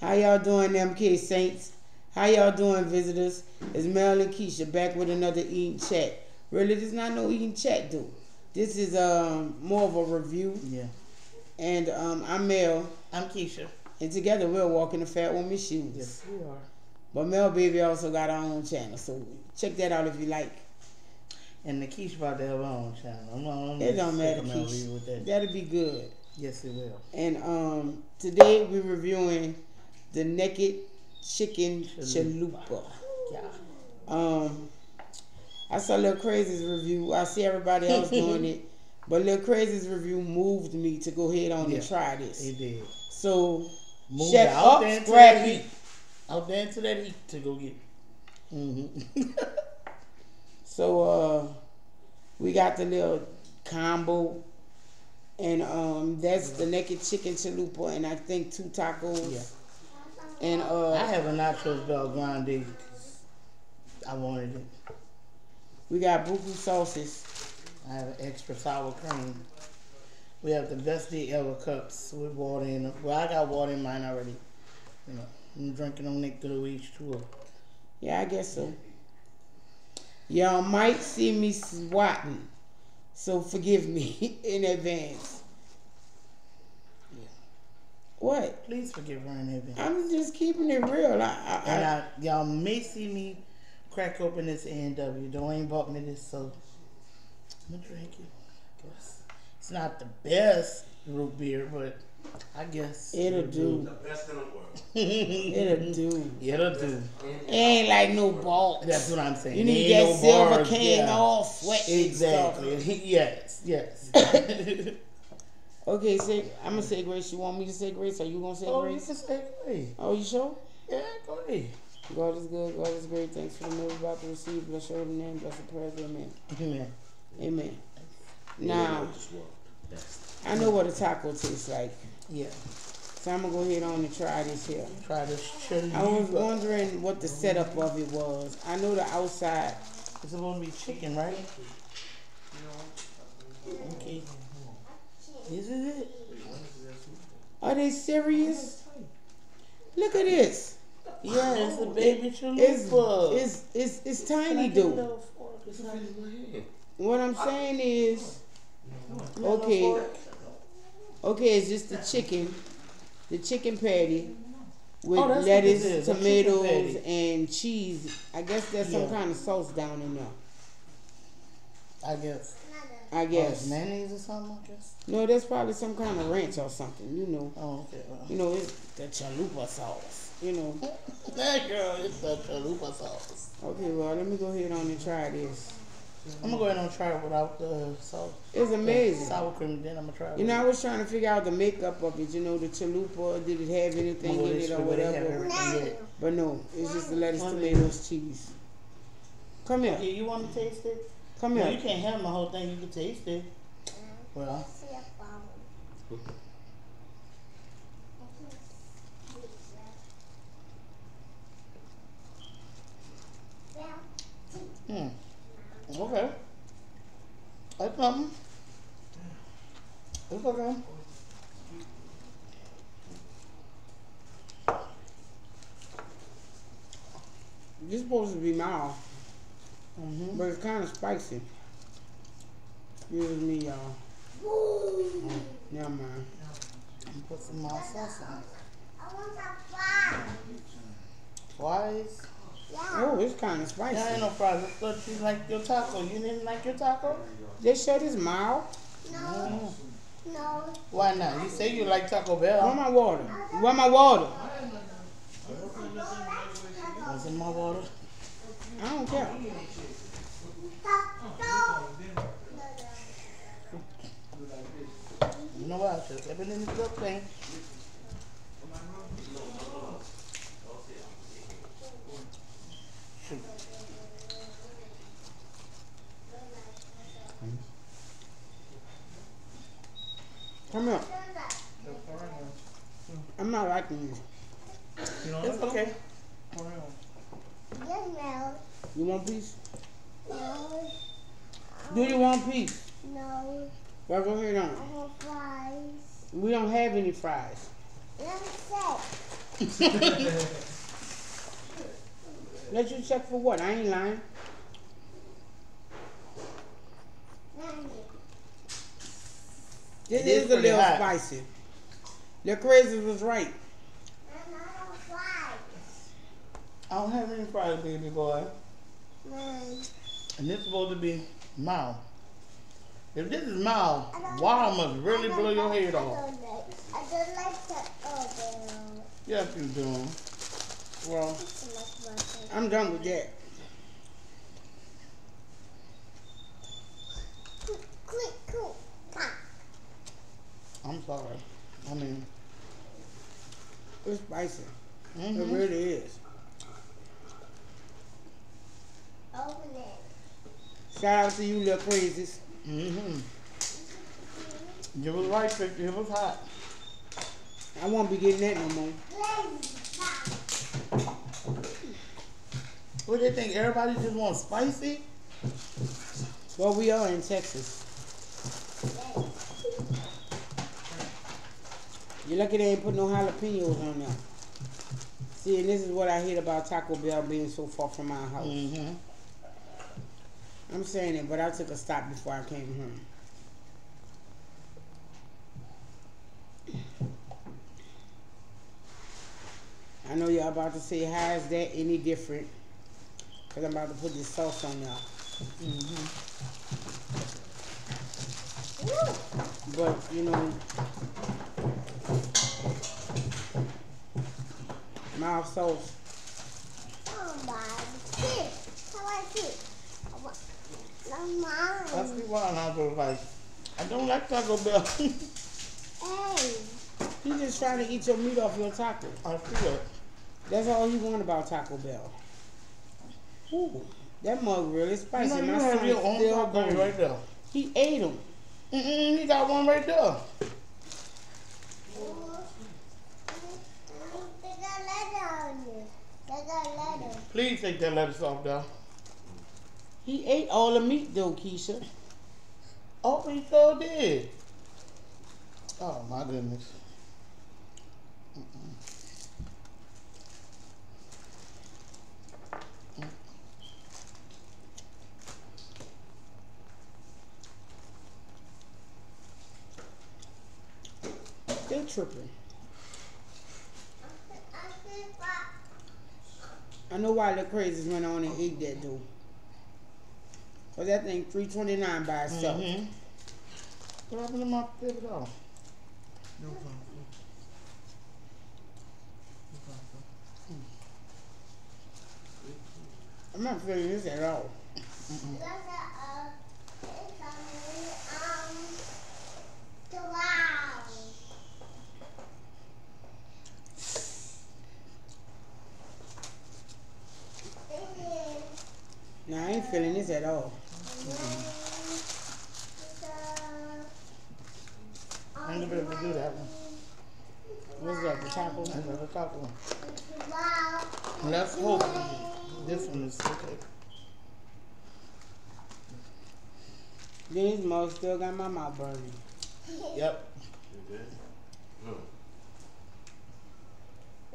How y'all doing, MK Saints? How y'all doing, visitors? It's Mal and Keisha back with another eating chat. Really, this is not no eating chat, dude. This is um more of a review. Yeah. And um, I'm Mal, I'm Keisha. and together we're walking the fat woman's shoes. Yes, we are. But Mal Baby also got her own channel, so check that out if you like. And the Keisha about to have her own channel. I'm, I'm It don't matter, Keisha. with that. That'll be good. Yes, it will. And um, today we're reviewing the naked chicken chalupa. Yeah. Um, I saw Lil Crazy's review. I see everybody else doing it, but Lil Crazy's review moved me to go ahead on Yeah, and try this. It did. So Move shut out up, there into Scrappy. that heat. Out there into that heat to go get. Mm-hmm. So uh, we got the little combo, and um, that's the naked chicken chalupa, and I think two tacos. Yeah. And uh, I have a nachos BellGrande I wanted it. we got buku sauces. I have an extra sour cream. We have the best day ever cups with water in them. Well, I got water in mine already. You know, I'm drinking them next to the each tour. Yeah, I guess so. Y'all might see me swatting, so forgive me in advance. Yeah. What? Please forgive her in advance. I'm just keeping it real. I, I, And I, I, y'all may see me crack open this A&W. Dwayne bought me this, so I'm gonna drink it. I guess it's not the best root beer, but I guess it'll do. The best in the world. It'll do. It'll do. It ain't like no bulk. That's what I'm saying. You need Ain't that no silver bars, can yeah. all sweat. and Exactly. yes. Yes. stuff. Okay, say I'm gonna say grace. You want me to say grace? Are you gonna say oh, you grace? can stay away. Oh, you sure? Yeah, go ahead. God is good. God is great. Thanks for the meal we're about to receive. Bless your holy name. Bless the prayers. Amen. Amen. Amen. Now, I know what a taco tastes like. Yeah. So I'm gonna go ahead on and try this here. Try this chili. I was wondering what the setup of it was. I know the outside. It's supposed to be chicken, right? Okay. This is it. Are they serious? Look at this. Yeah, it's a baby It's chalupa. it's it's, it's Can I tiny, dude. little fork? It's not- What I'm saying is, okay, okay, it's just the chicken, the chicken patty with Oh, lettuce, this is, a chicken tomatoes, and cheese. I guess there's some Yeah. kind of sauce down in there. I guess. I Oh, guess. it's mayonnaise or something, I guess. No, that's probably some kind of ranch or something. You know, Oh, okay. Well. you know, it's the chalupa sauce. You know. That girl, it's the chalupa sauce. Okay, well, let me go ahead on and try this. I'm gonna go ahead and try it without the salt. It's amazing. Sour cream, then I'm gonna try it. You know, I was trying to figure out the makeup of it. You know, the chalupa. Did it have anything in it or this way where they have whatever? yet. But no, it's just the lettuce, tomatoes, cheese. Come Yeah, here. you want to taste it? Come No, you can't have my whole thing. You can taste it. Well, hmm. Okay. That's something. It's okay. This supposed to be mild, Mm-hmm. But it's kind of spicy. Excuse me, y'all. Oh, never mind. Put some more sauce on it. I want some fries? Fries? Oh, it's kind of spicy. Yeah, ain't no fries. I thought you liked your taco. You didn't like your taco? They showed this mild. Mm. No. Why not? You say you like Taco Bell. Where my water? Where my water? What's in my water? I don't care. You know what? I should have kept it in the good thing. Shoot. Come here. I'm not liking this. It's okay. Yes, Mal. You want peace? No. Do you want peace? No. Well, go ahead I on. Want fries. We don't have any fries. Let me say. Let you check for what? I ain't lying. This It is, is a little hot. spicy. The crazy was right. I don't have any fries, baby boy. And this is supposed to be mild. If this is mild, wild must really blow your head off. I don't like that oil. Yes, you do. Well, I'm done with that. Quick, cool. Pop. I'm sorry. I mean, It's spicy. It mhm. really is. Open it. Shout out to you little crazies. Mhm. You was right, Victor. It was hot. I won't be getting that no more. What do they think? Everybody just wants spicy? Well, we are in Texas. You're lucky they ain't put no jalapenos on there. See, and this is what I hate about Taco Bell being so far from my house. Mm-hmm. I'm saying it, but I took a stop before I came home. I know y'all about to say, how is that any different? Because I'm about to put this sauce on y'all. Mm-hmm. But, you know, mild sauce. Oh my. Here. How about this? Not That's mine. the one I was like, I don't like Taco Bell. Hey. He just trying to eat your meat off your taco. I feel it. That's all he want about Taco Bell. Ooh, that mug really You spicy. know, you My have son your own still taco going. right there. He ate them. Mm-mm, he got one right there. They got leather on you. They got leather. Please take that lettuce off there. He ate all the meat though, Keisha. Oh, he sure did. Oh my goodness. Still tripping. I know why the crazies went on and ate that though. Cause that thing three twenty nine by itself. Mm-hmm. What happened to my paper doll? I'm not feeling this at all. No, I ain't feeling this at all. These mug still got my mouth burning. Yep.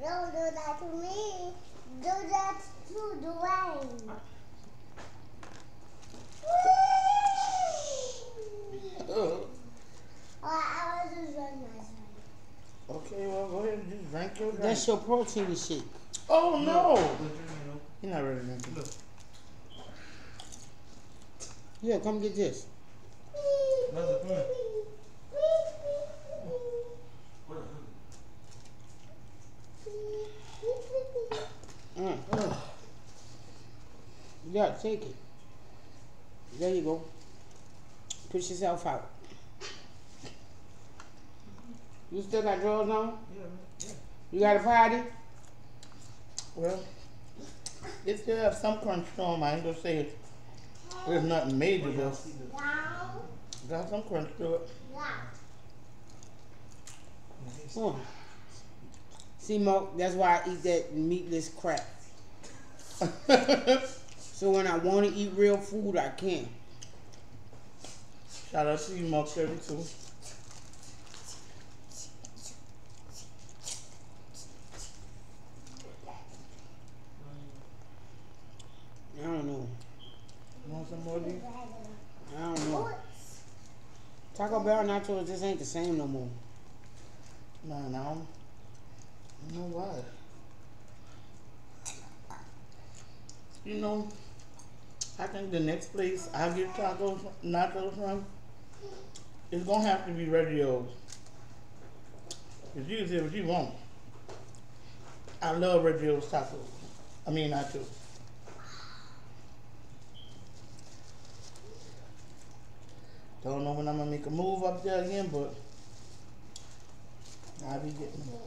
Don't do that to me. Do that to Dwayne. Ugh. Oh, I was just run Okay, well, go ahead and just drink your drink. That's your protein shake. oh, no. You're not ready drinking. Yeah, come get this. What's the point? Mm. Yeah, take it. There you go. Push yourself out. You still got drawers on? You got a party? Well, it still have some crunch to 'em. I ain't gonna say it. There's nothing major, but Got some crunch to it. Oh. See, Mo, that's why I eat that meatless crap. So when I want to eat real food, I can. Shout out to you, Mark 32. Nachos just ain't the same no more. No, no. I I don't know why. You know, I think the next place I get tacos, nachos from, is gonna have to be Reggio's. Cause you can say what you want. I love Reggio's tacos. I mean nachos. Don't know when I'm gonna make a move up there again, but I'll be getting them.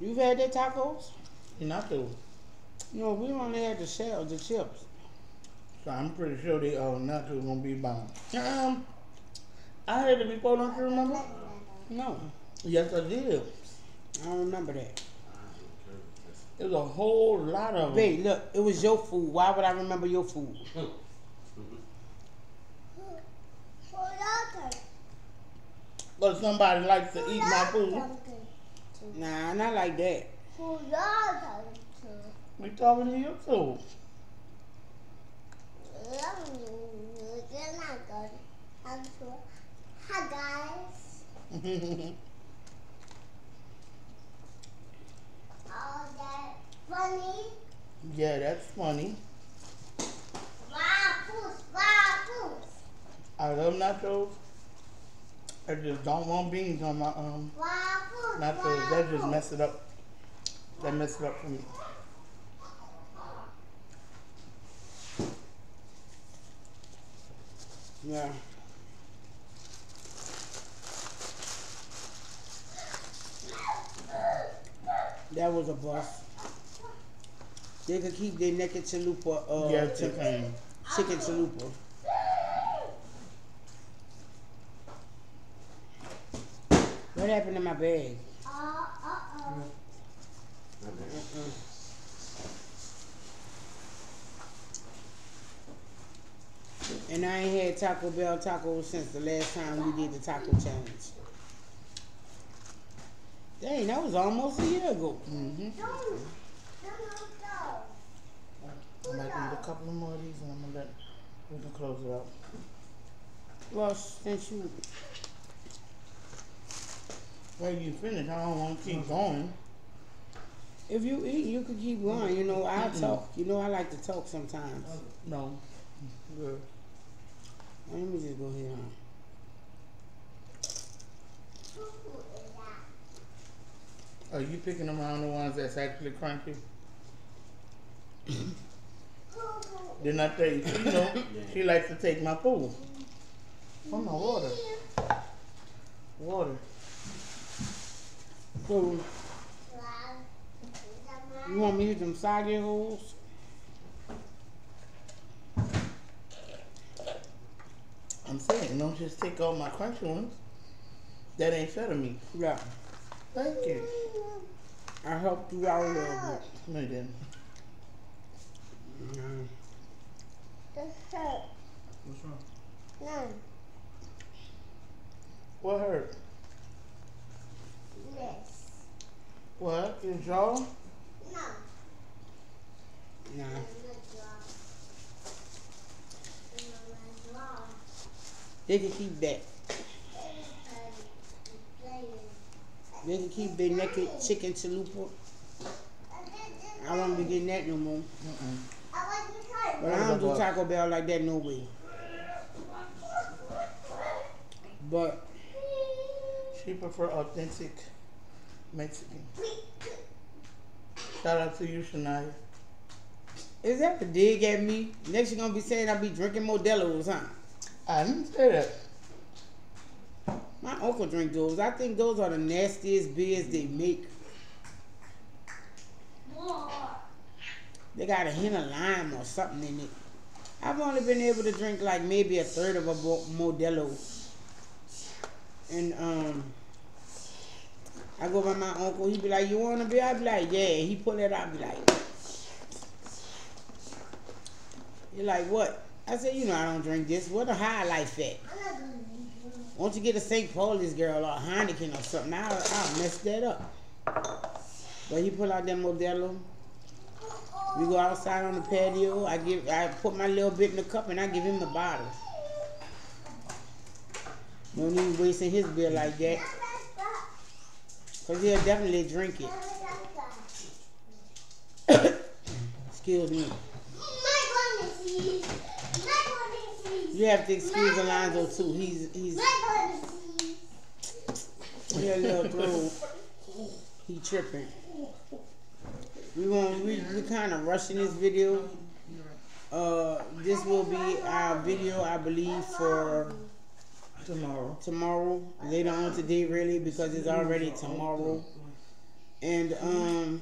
You've had their tacos? Nachos. No, we only had the shell, the chips. So I'm pretty sure they are not too gonna be bomb. Um, I heard it before, don't you remember? No, Yes, I did. I don't remember that. There's a whole lot of them. Babe, look, it was your food. Why would I remember your food? But somebody likes to eat my food. Nah, not like that. Who y'all talking to? We talking to you too. Hi guys. Oh, that funny. yeah, that's funny. Waffles, waffles, I love nachos. I just don't want beans on my um waffles, nachos. That just waffles. mess it up. That mess it up for me. Yeah. That was a bust. They could keep their naked chalupa, uh, yeah, chi- chicken. chicken chalupa. What happened to my bag? Uh, uh-oh. Uh-uh. And I ain't had Taco Bell tacos since the last time we did the taco challenge. Dang, that was almost a year ago. Mm-hmm. Don't, don't, don't. I might need a couple more of these and I'm gonna let we can close it out. Well, since you, Well, you finish. I don't want to keep going. if you eat, you could keep going. You know, I Mm-mm. talk. You know, I like to talk sometimes. No. Good. Let me just go ahead on. Who is? Are you picking them around the ones that's actually crunchy? Who, who? Didn't I tell you? She know she likes to take my food. Oh my water. Water. So, Wow. You want me to hit them soggy holes? I'm saying, don't just take all my crunchy ones. That ain't fair to me. Yeah, Thank you. I helped you out a little bit. No, you didn't. This hurt. What's wrong? None. What hurt? This. What? Your jaw? No. Nah. I'm not draw. Not draw. They can keep that. Everybody is playing. They can keep their naked chicken chalupa. I won't be getting that no more. Mm-mm. I want to try. But I don't do Taco Bell like that no way. But She prefer authentic Mexican. Shout out to you, Shania. is that a dig at me? Next you're gonna be saying I be drinking Modelo's, huh? I didn't say that. My uncle drink those. I think those are the nastiest beers they make. They got a hint of lime or something in it. I've only been able to drink like maybe a third of a Mo- Modelo. And um, I go by my uncle. He be like, "You want a beer?" I be like, "Yeah." He pull it out. I be like, "You like what?" I said, "You know I don't drink this. What a high life at? I'm not going to do Won't you get a St. Pauli's girl or Heineken or something? I'll, I'll mess that up." But he pull out that Modelo. We go outside on the patio. I give, I put my little bit in the cup and I give him the bottle. No need wasting his beer like that. Cause he'll definitely drink it. Excuse me. You have to excuse Alonzo too. He's he's he a little through. He tripping. We want we we kind of rushing this video. Uh, this will be our video, I believe, for Tomorrow. tomorrow. They don't on today, really, because it's already tomorrow. And um,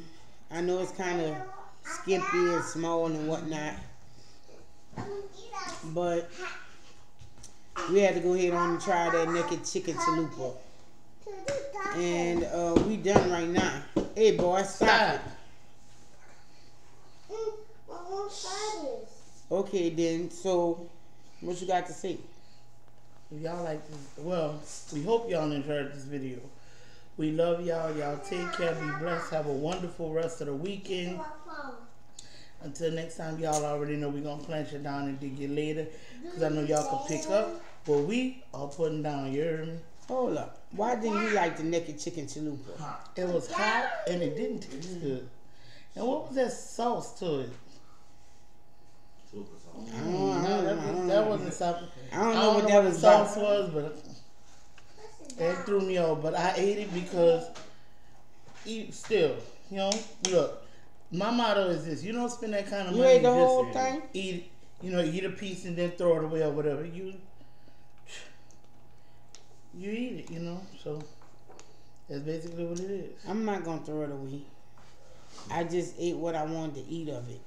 I know it's kind of skimpy and small and whatnot, but we had to go ahead on and try that naked chicken chalupa. And uh, we done right now. Hey, boy, stop it. Okay, then. So, what you got to say? If y'all like this, well, we hope y'all enjoyed this video. We love y'all. Y'all take care. Be blessed. Have a wonderful rest of the weekend. Until next time, y'all already know we're going to plant you down and dig you later. Because I know y'all can pick up what we are putting down. You hear me? Hold up. Why didn't you like the naked chicken chalupa? It was hot and it didn't taste good. And what was that sauce to it? I don't, I don't, that, I was, don't that know. wasn't something. I don't know what that the was sauce about. was, but that threw me off. But I ate it because, eat still, you know. Look, my motto is this: you don't spend that kind of You money. ate the just whole thing? Eat, you know, eat a piece and then throw it away or whatever. You, you eat it, you know. So that's basically what it is. I'm not gonna throw it away. I just ate what I wanted to eat of it.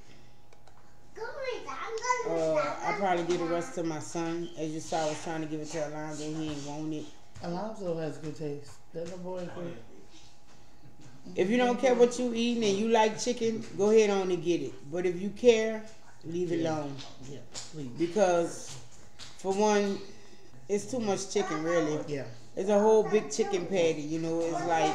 Uh, I probably give the rest to my son. As you saw, I was trying to give it to Alonzo. He ain't want it. Alonzo has good taste. That little boy. good. If you don't care what you eating and you like chicken, go ahead on and get it. But if you care, leave it alone. Yeah, please. Because, for one, it's too much chicken, really. Yeah. It's a whole big chicken patty, you know. It's like,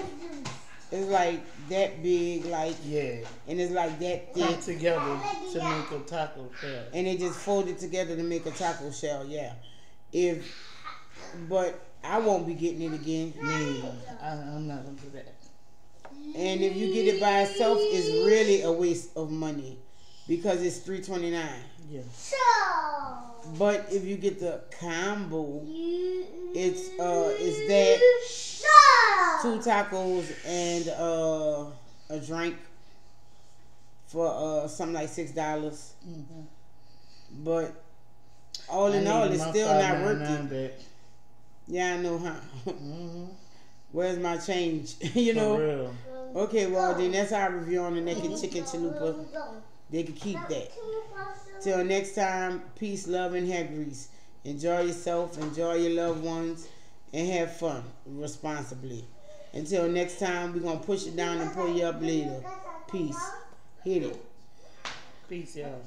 it's like that big, like, Yeah. and it's like that Come together to make a taco shell. and they just fold it together to make a taco shell. Yeah, if but I won't be getting it again. Me, I, I'm not gonna do that. And if you get it by itself, it's really a waste of money because it's three twenty nine. Yeah. But if you get the combo, it's uh it's that two tacos and uh a drink for uh something like six dollars. Mm-hmm. But all in all, it's still not worth it. it. Yeah, I know, huh? Mm-hmm. Where's my change? you For know. real. Okay, well then that's our review on the naked chicken chalupa. They can keep that. Till next time, peace, love, and grease. Enjoy yourself, enjoy your loved ones, and have fun responsibly. Until next time, we're gonna push it down and pull you up later. Peace. Hit it. Peace, y'all.